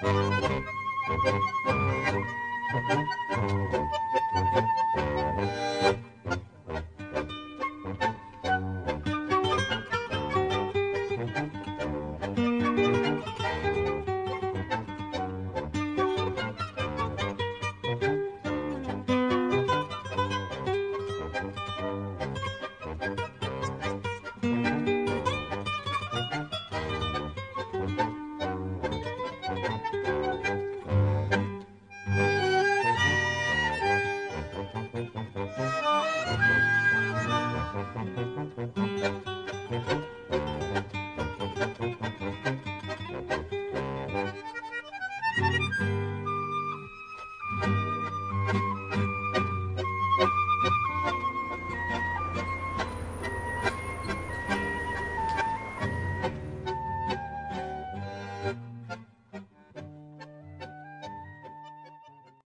Thank you. Música